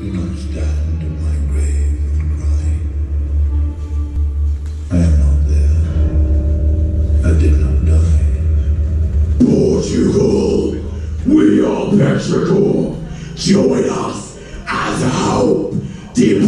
Do not stand in my grave and cry. I am not there. I did not die. Portugal, we are Petrichor. Join us as a hope departs.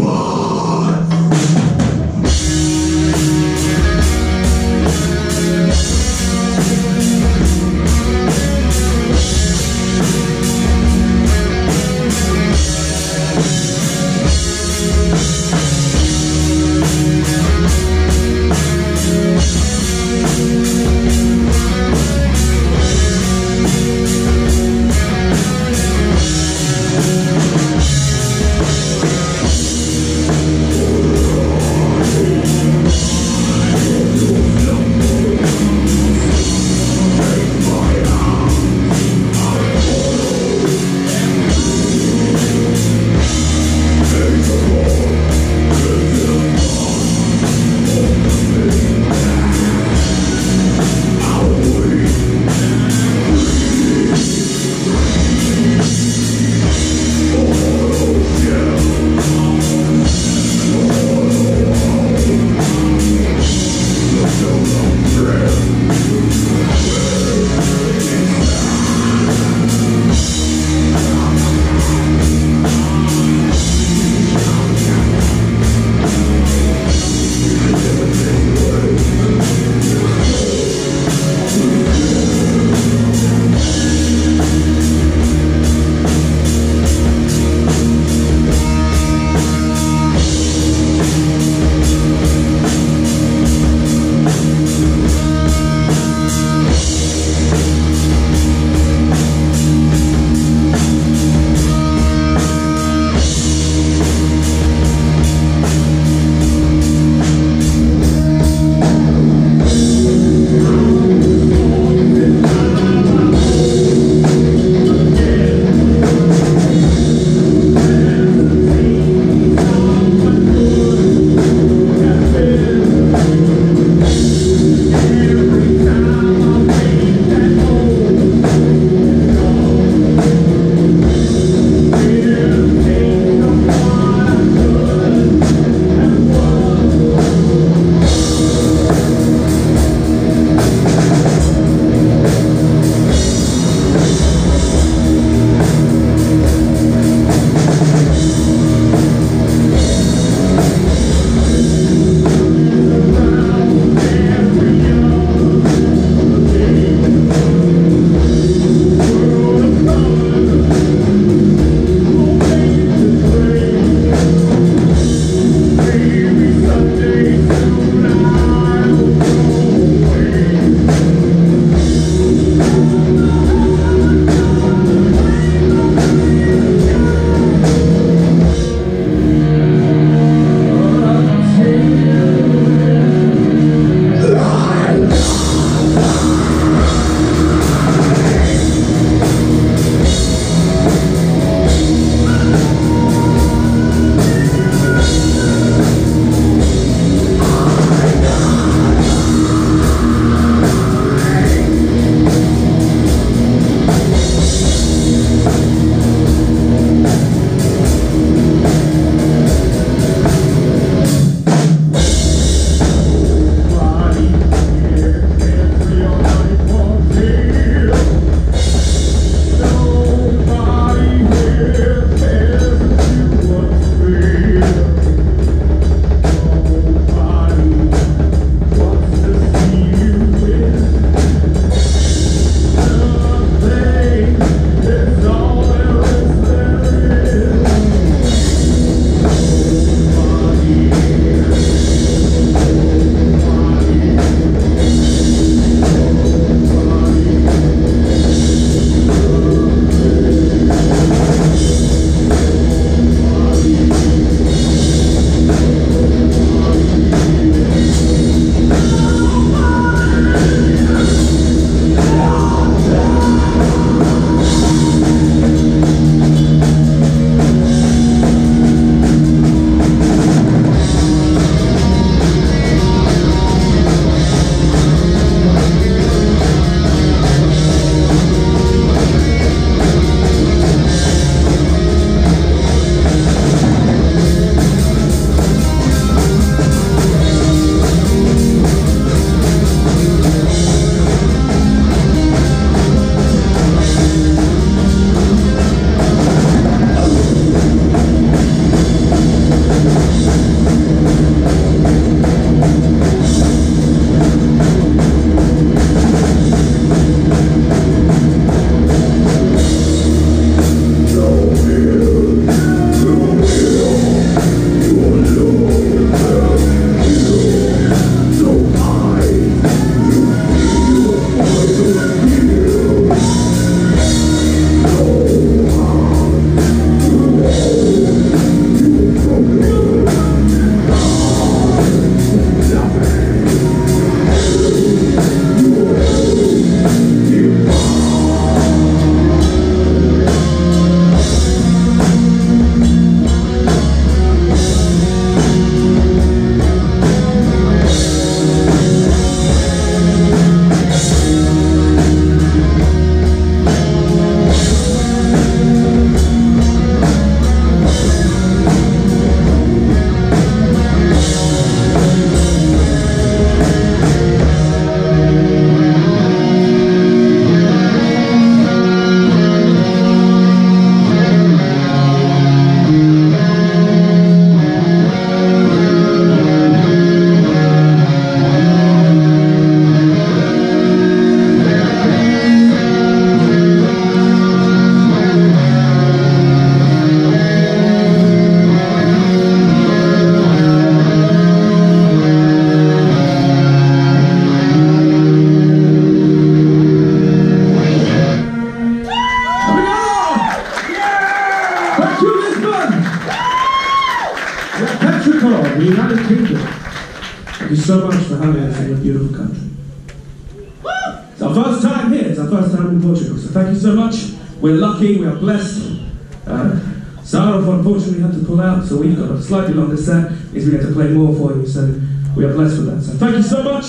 Lucky, we are blessed. Uh, Sarah unfortunately had to pull out, so we've got a slightly longer set, means we get to play more for you, so we are blessed for that. So thank you so much.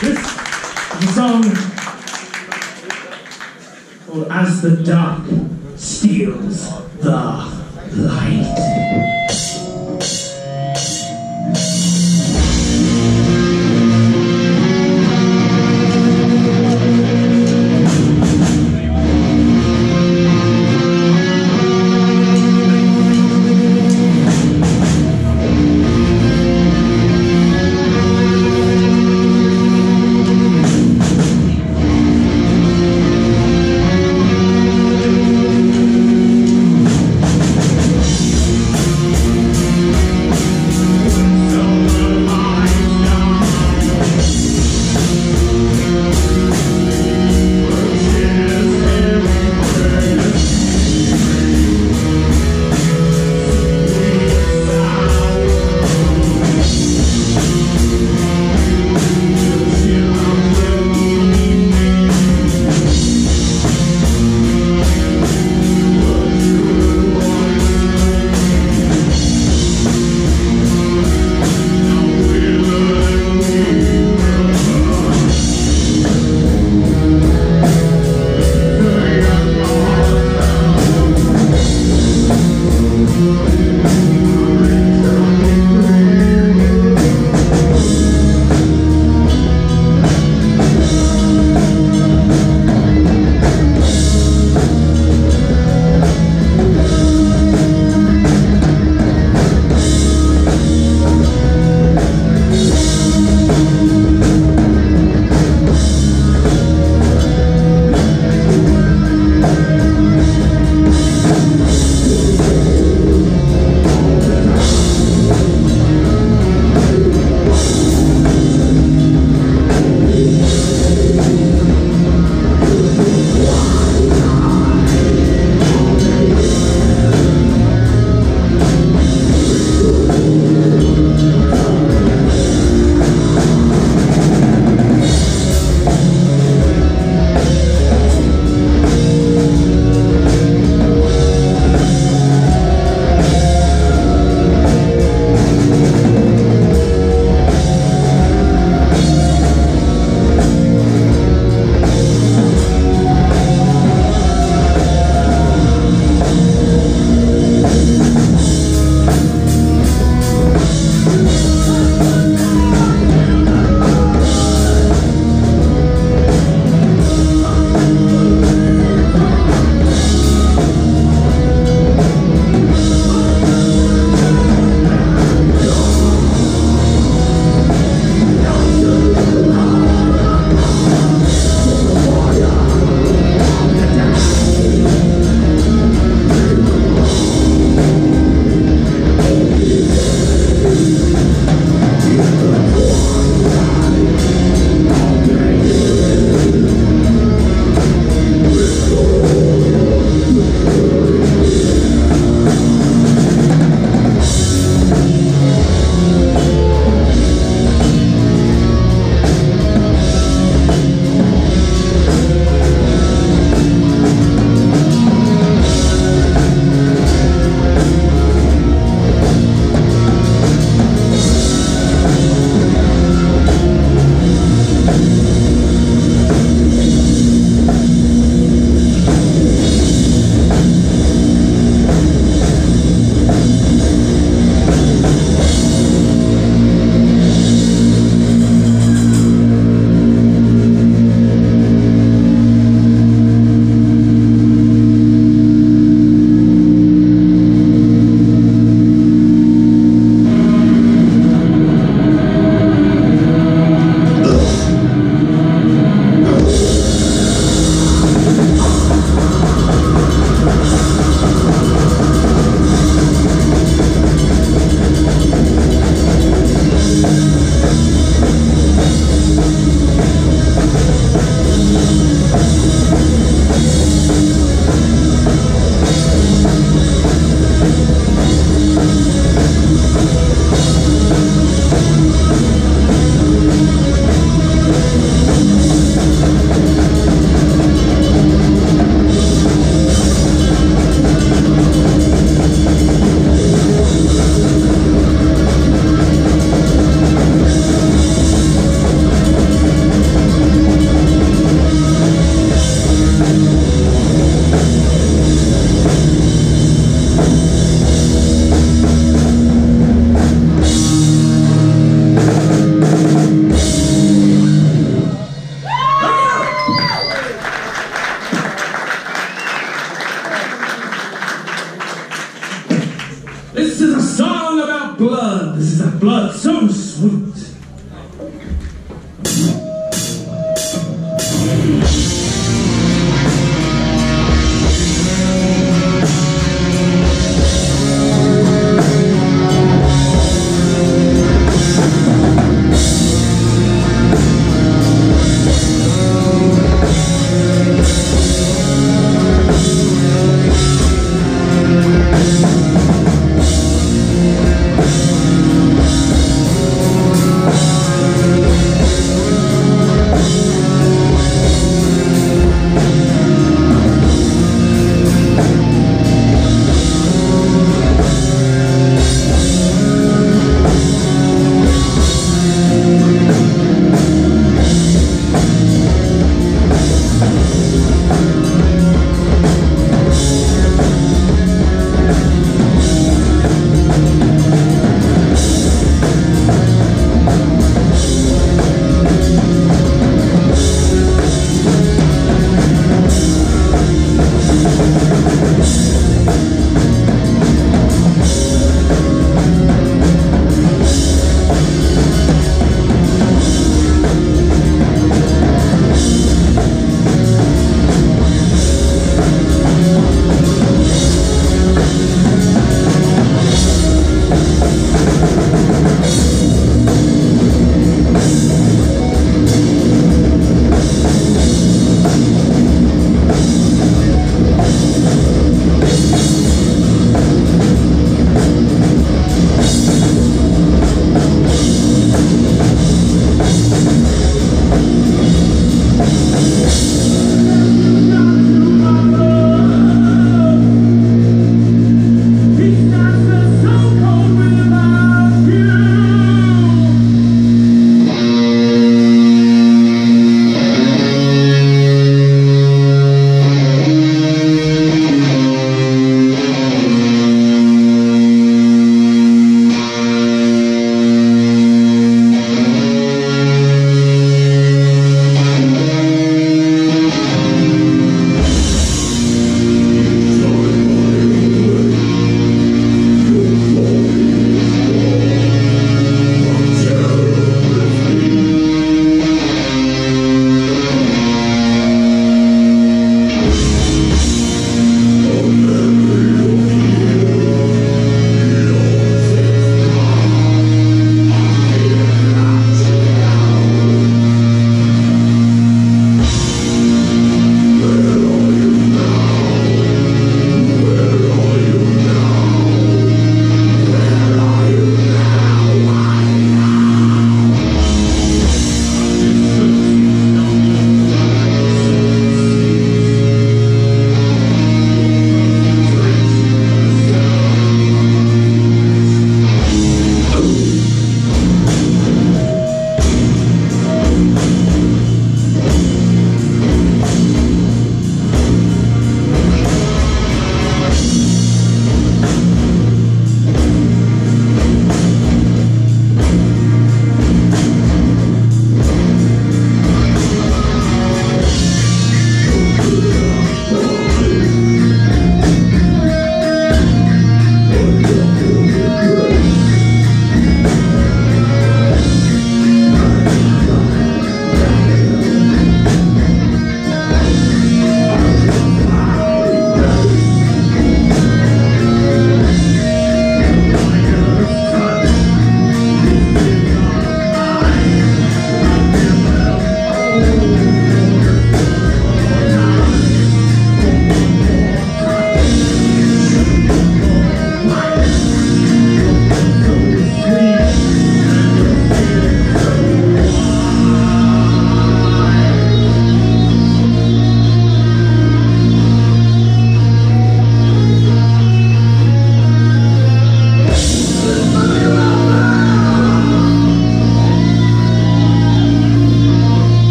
This is a song called As the Dark Steals the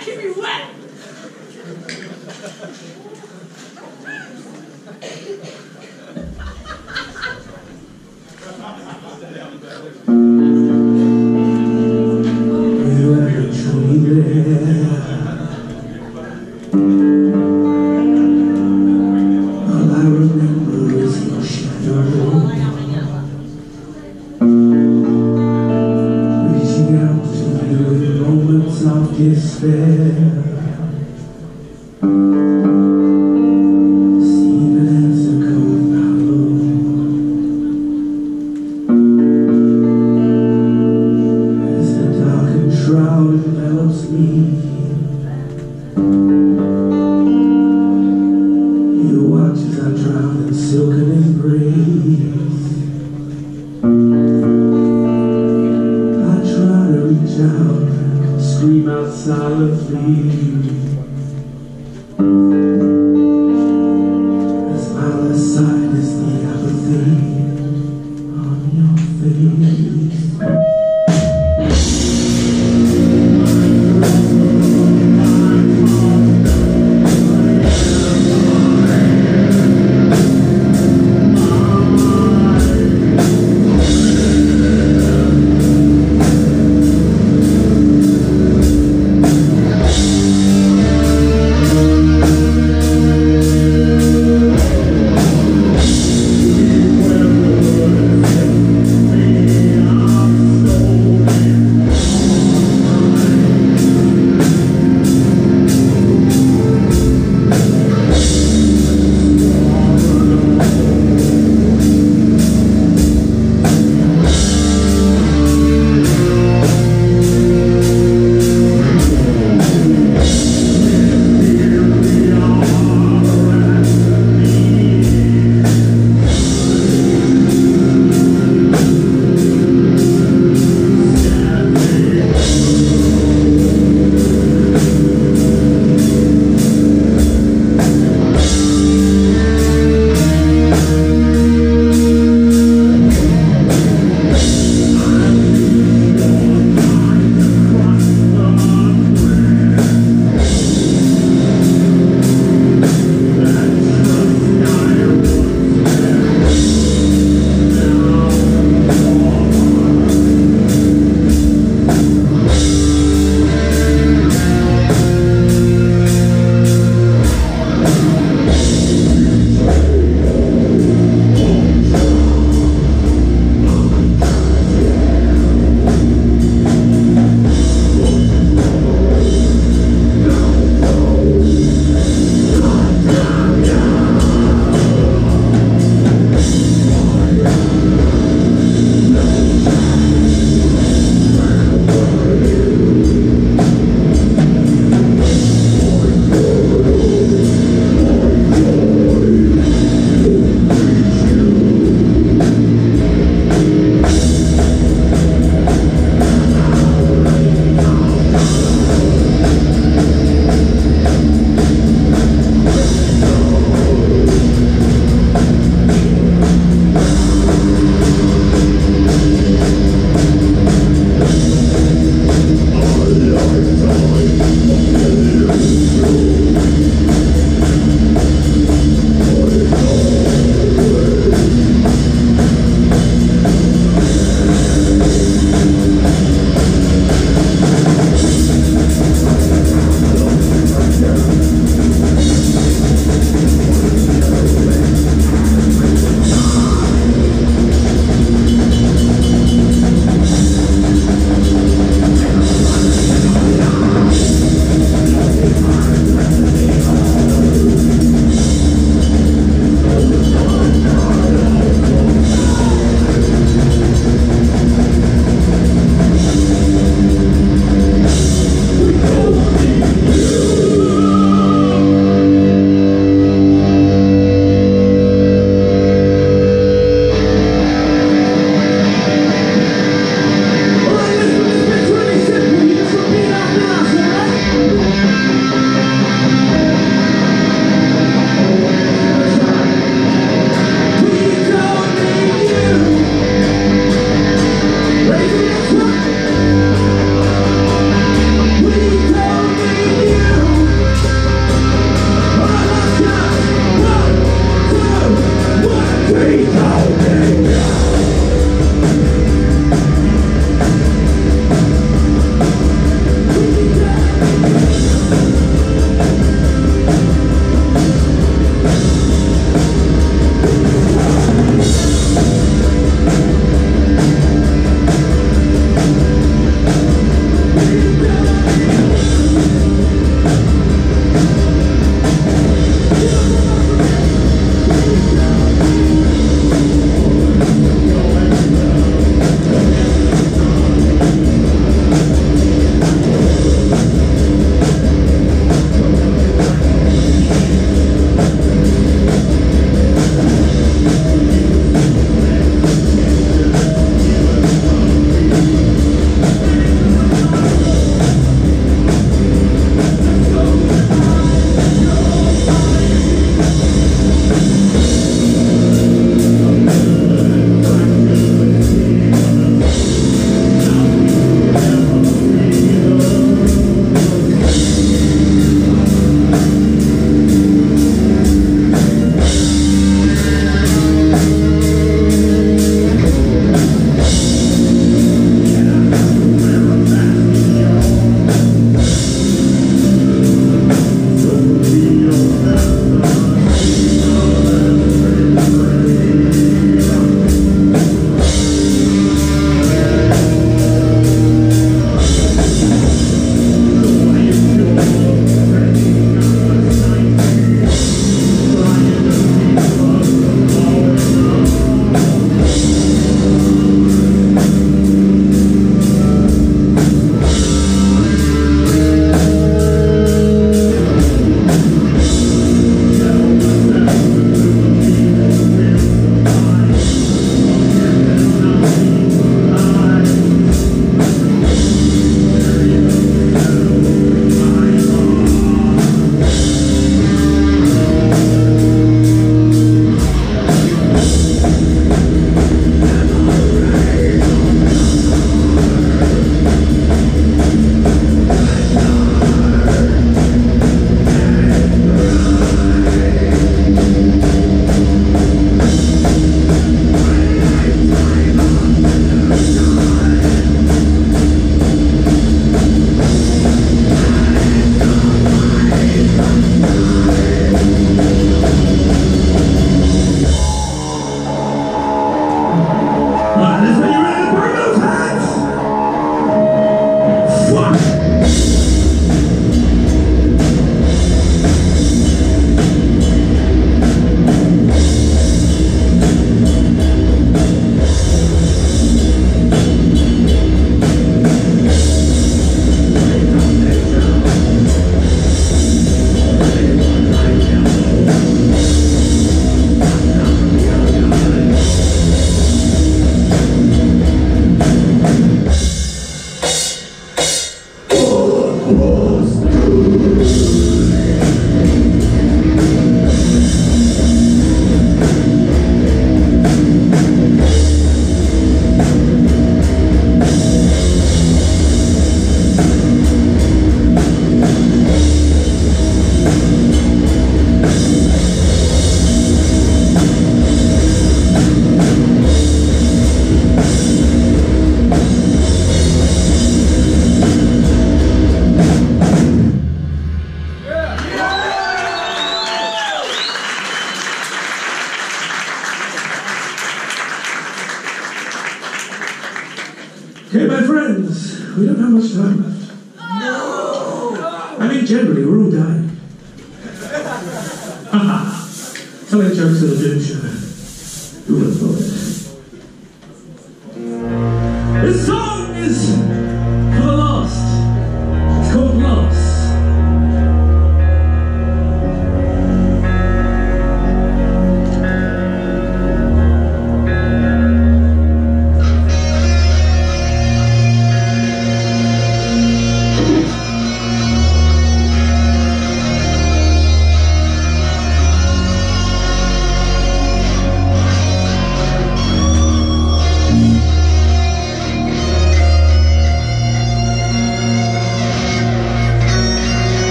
keep me wet.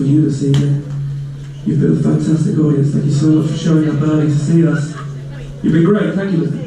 For you this evening. You've been a fantastic audience. Thank you so much for showing up early to see us. You've been great. Thank you.